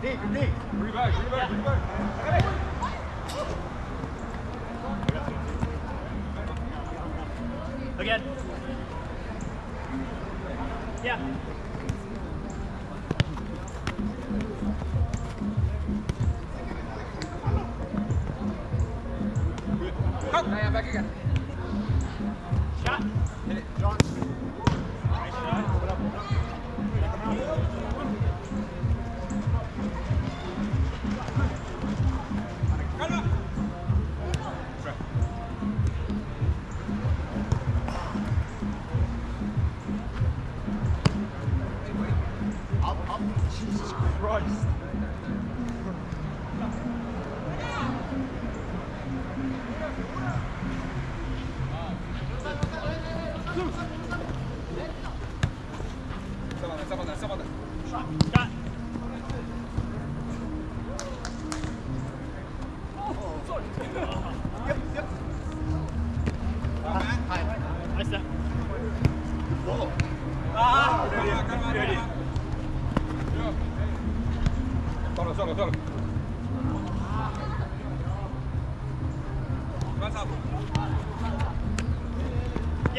Deep, from deep. Bring back, bring back, bring back. Again. Yeah. Come. Yeah, back again.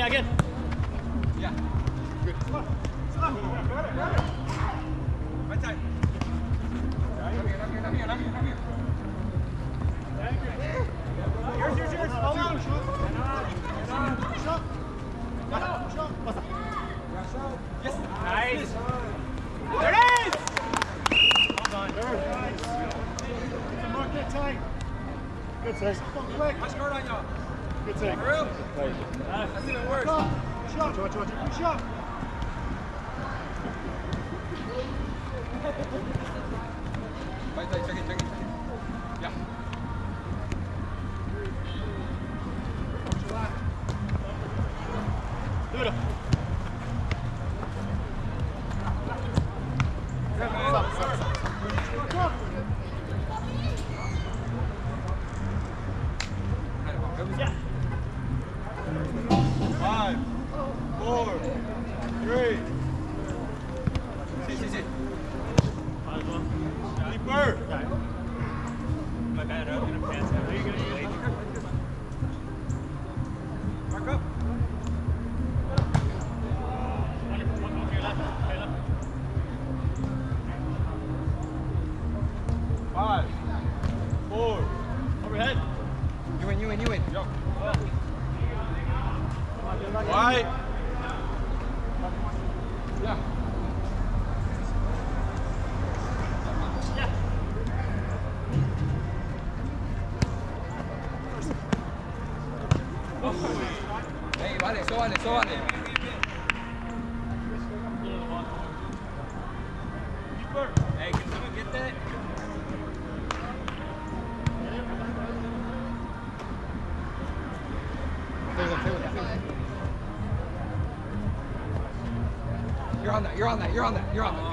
Yes. ya. yours. Nice. Nice. Good take. Good take. Come on, quick. Nice guard on y'all. Good take. That's even worse. Shot. Shot. Shot. Shot. Shot. batter up in a pants You're on that. You're on that. You're on that.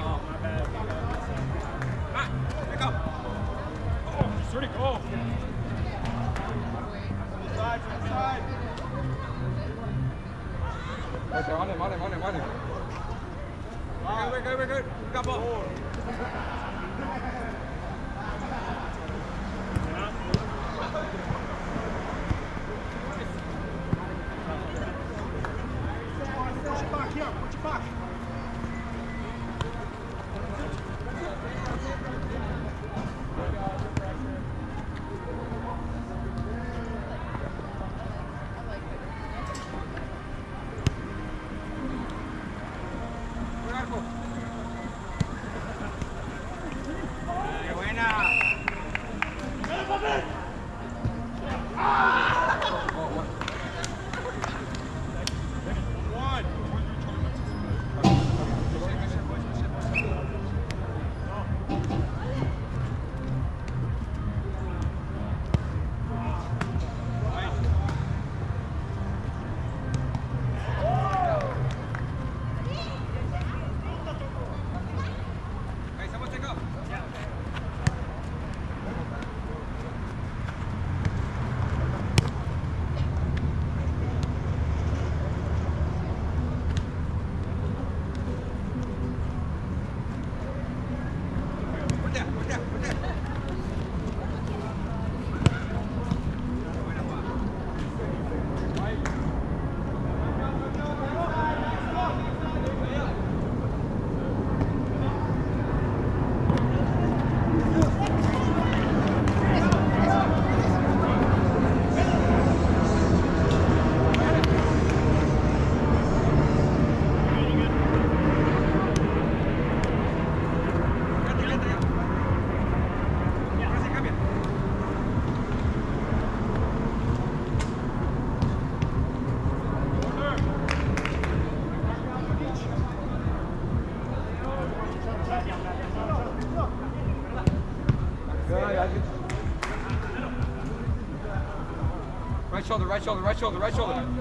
shoulder, right shoulder, right shoulder.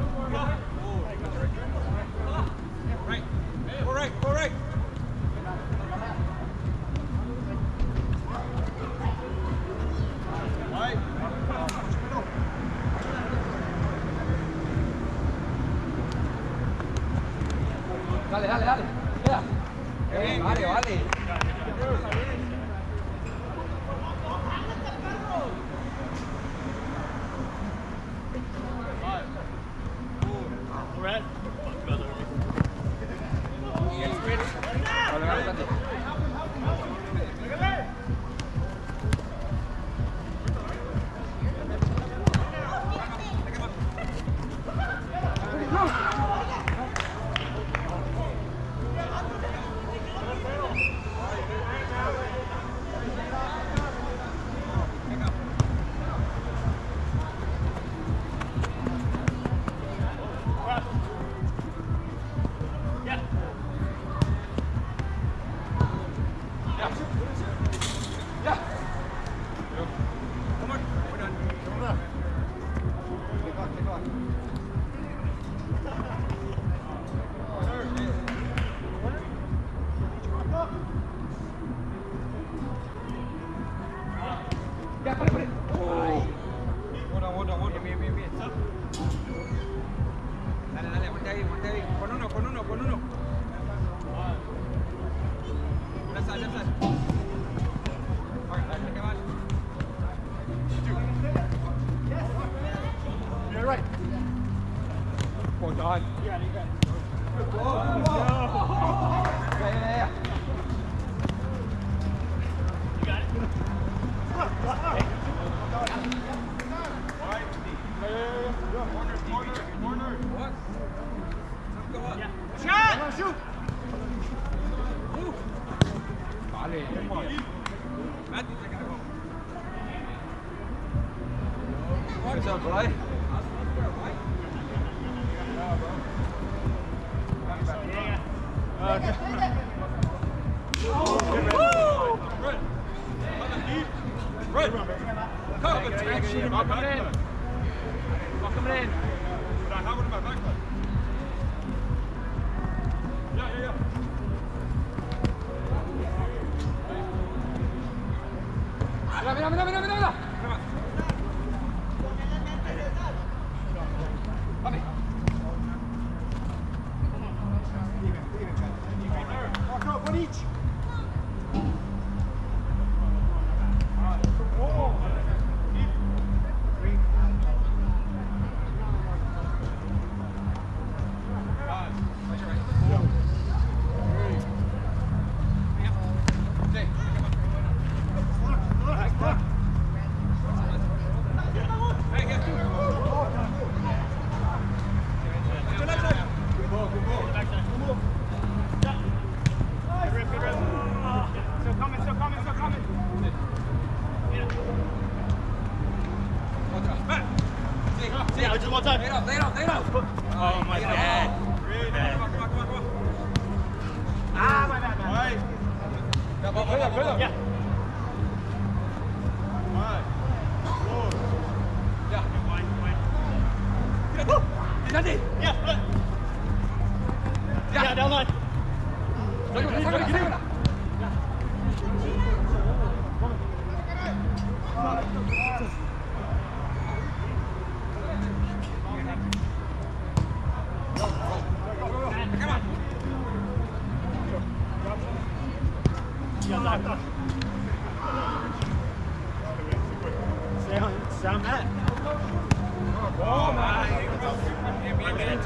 right. Well done. You got it, you got it. Whoa, whoa, whoa. Yeah, yeah, yeah. You got it. Corner, corner, corner. What? Go up. Yeah. Shot! Come on, shoot! Vale. Come on. Matthews, I gotta go. What's up, boy? Right. Come, on, come on, come on. in. I'm coming.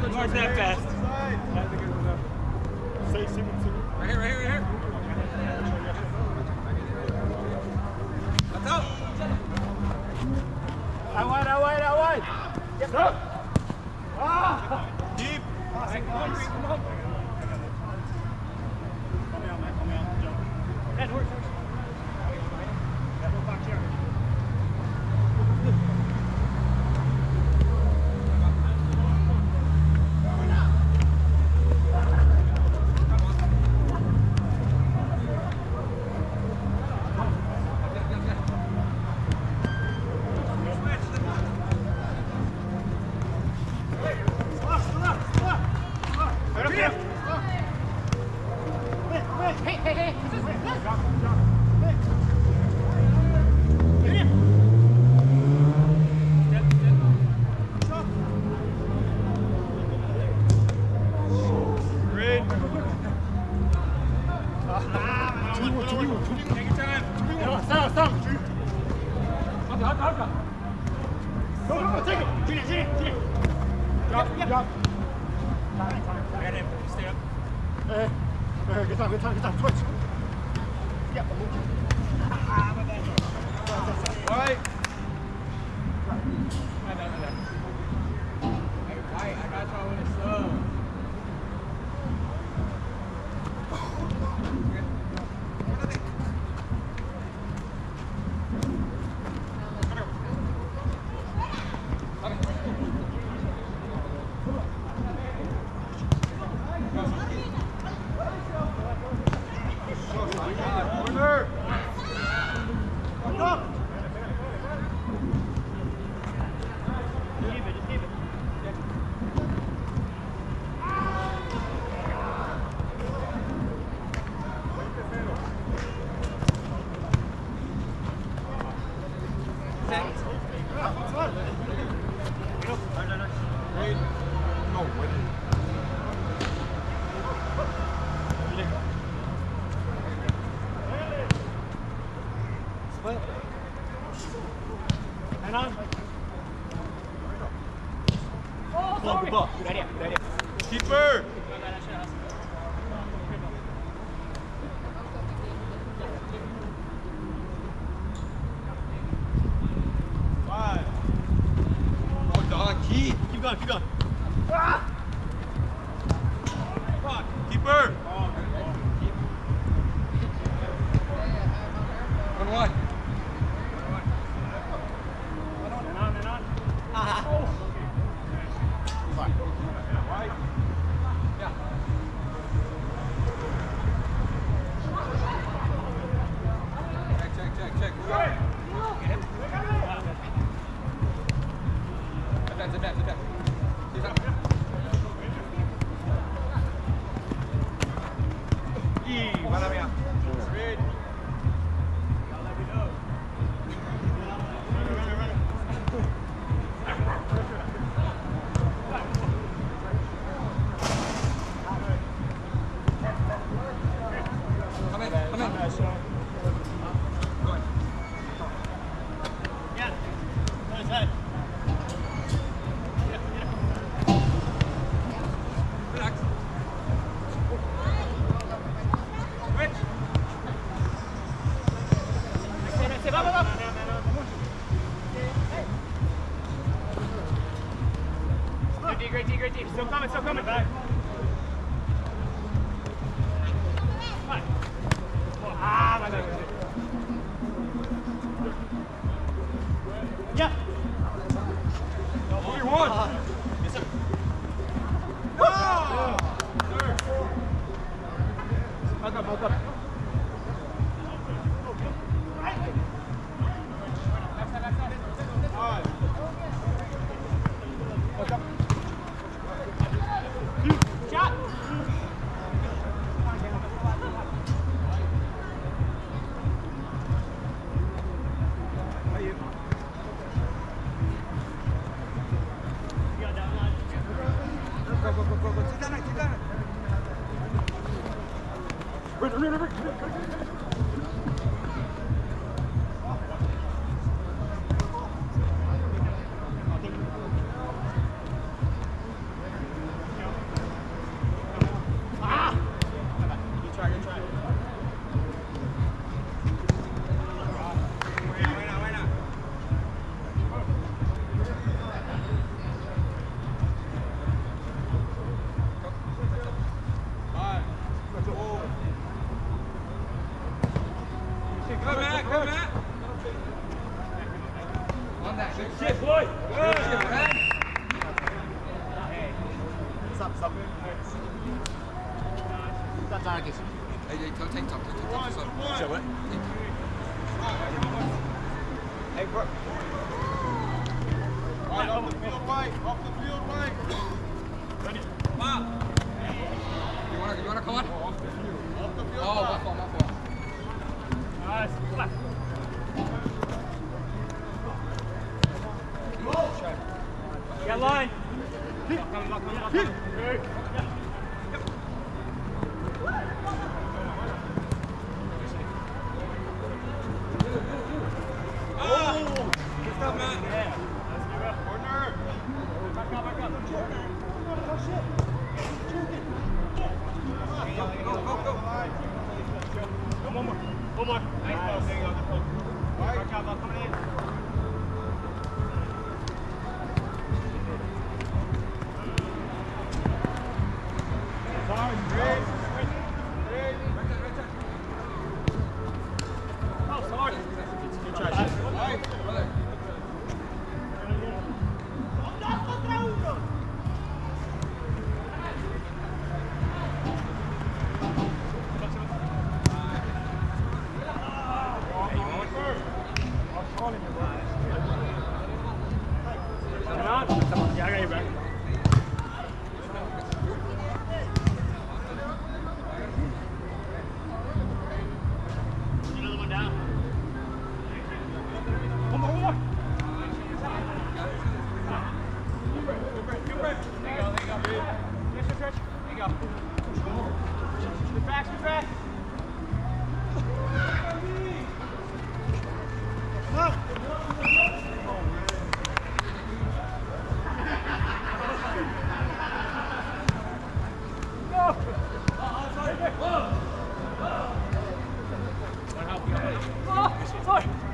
North that fast. Say seven, seven. Good time, good time, good time. Switch. Yep. All right.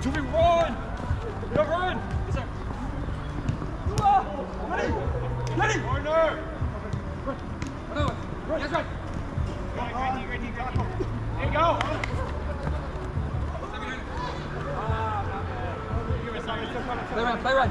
Do we run? No, run! Is that... Let him! Let him! Corner! Run! Run! Run! That's right! Go on, right knee, right knee, right knee. There you go! Play right, play right.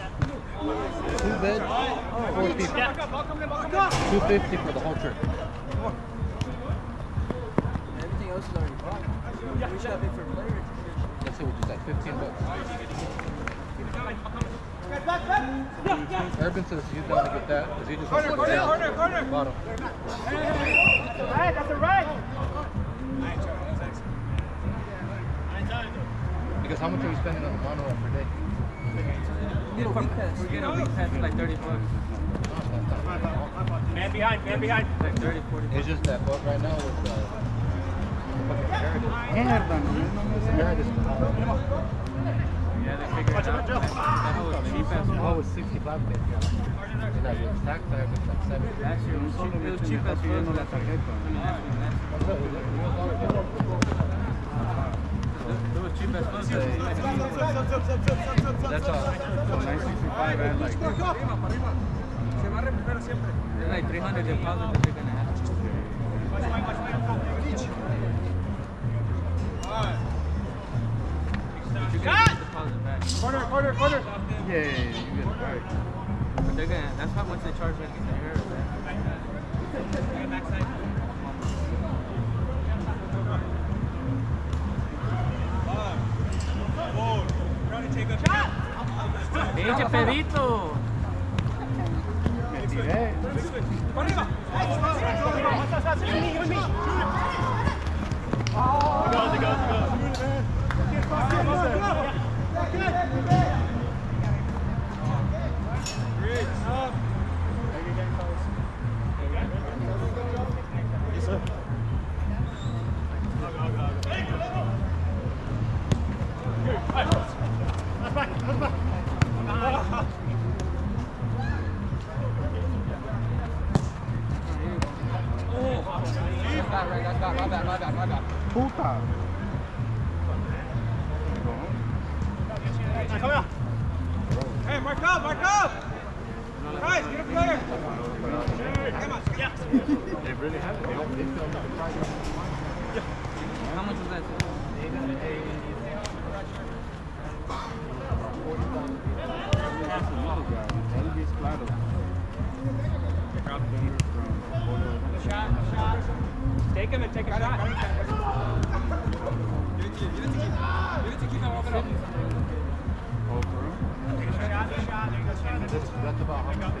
two beds, four people. Two fifty for the whole trip. Everything else is already bought. We should have it for players. Let's say we just like fifteen bucks. Urban says he's down to get that because he just wants to Corner, corner, corner, corner. Bottom. Right, that's a right. Because how much are we spending on the monorail per day? Get a week pass. We get a week pass for like 30 bucks. Man behind, man behind. Like 30, 40 bucks. It's just that boat right now with uh, fucking Garrett is Yeah, they figured it out. That whole cheap ass Oh, it's 65 days. And that was tax time, like 70. Last year it was cheap, it was cheap as fuck. Cheap as fuck. That's 965 and like. There's like 300 deposits that they're gonna have. But you get the deposit back. Corner, corner, corner. Yeah, yeah, yeah, you get it right. But they're gonna, that's how much they charge like in the air. Dice Pedito. Me tiré. Arriba. Oh, go, go, go. Puta. Hey, mark up, mark up. Guys, get a player. They really have it. They don't- they filmed the price. How much was that? Take him and take a shot. That's, that's about how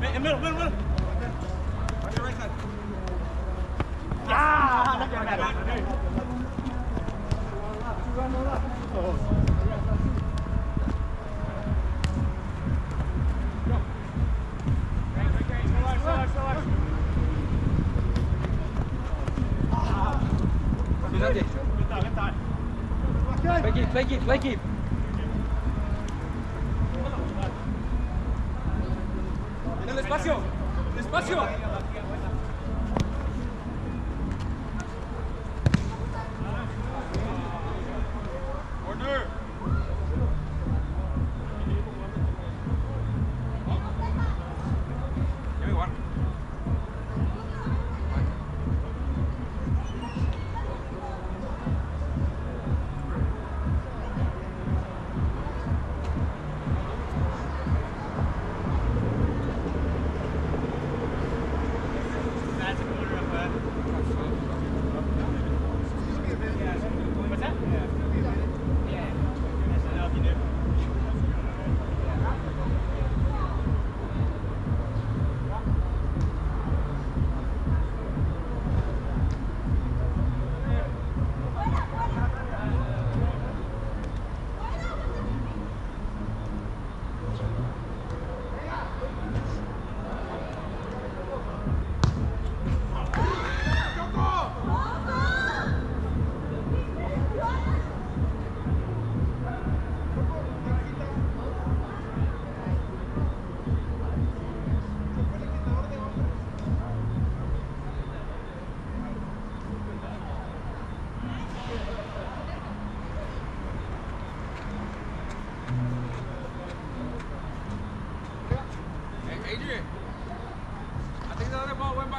Middle, middle, middle. On your right side. Ah, look at that. Oh. Flank it, flank.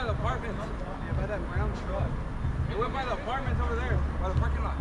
by the apartments. Yeah, by that brown truck. It went by the apartments over there, by the parking lot.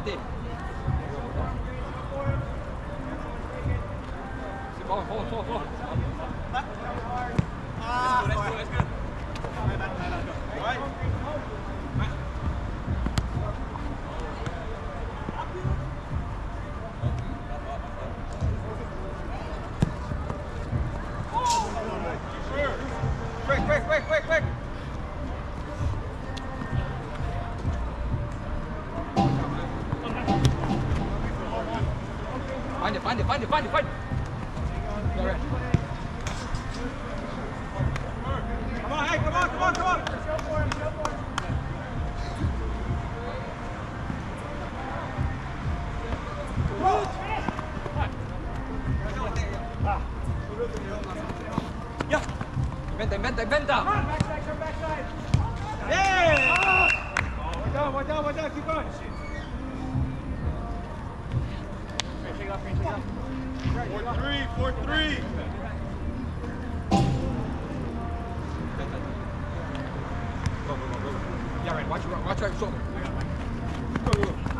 Adeus. 还你还你还你。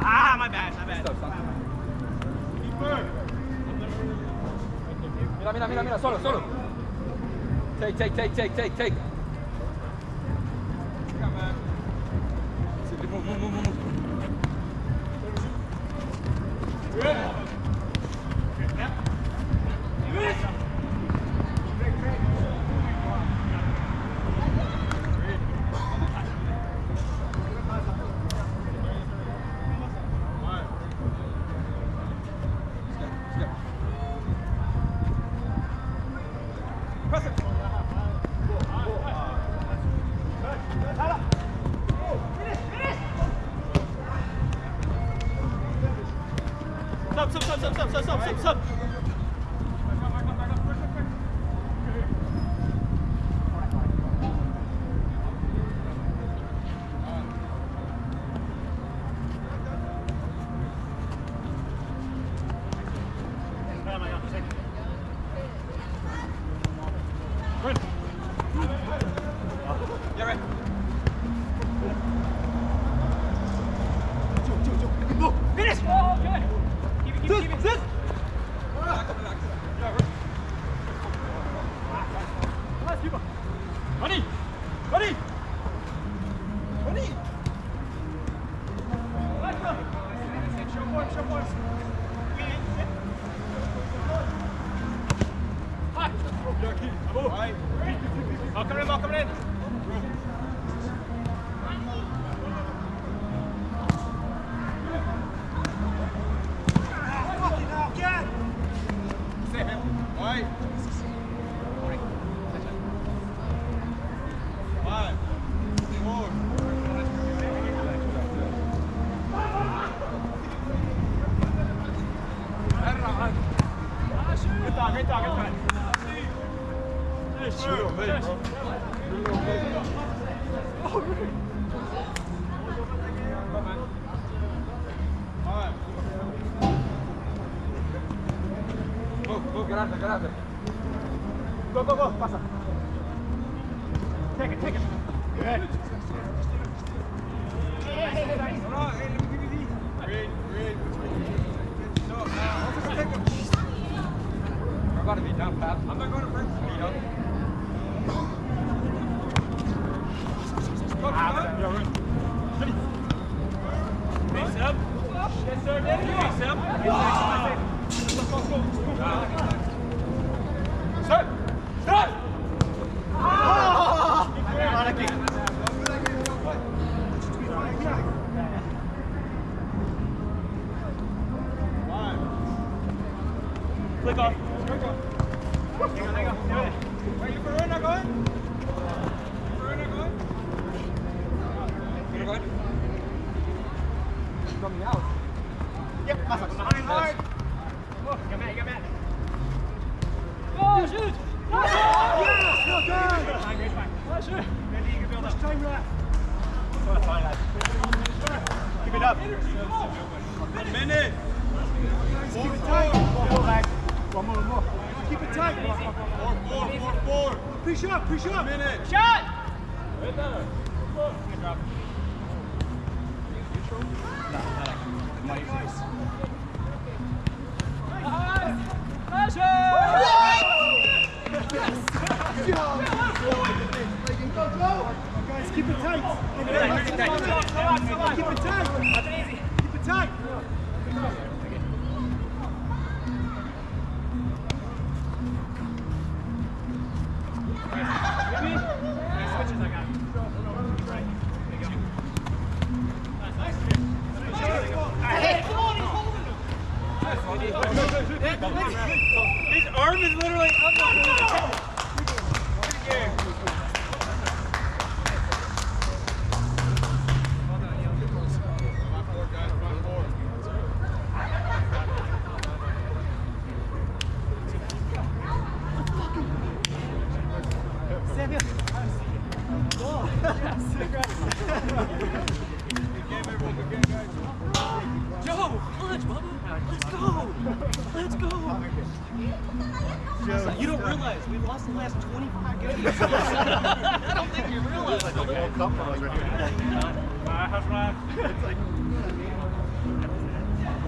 Ah, my bad, my bad. Mira, mira, mira, solo, solo. Take, take, take, take, take, take. I'm not going to Frankfurt, you know? Guys, keep it tight. Keep it tight.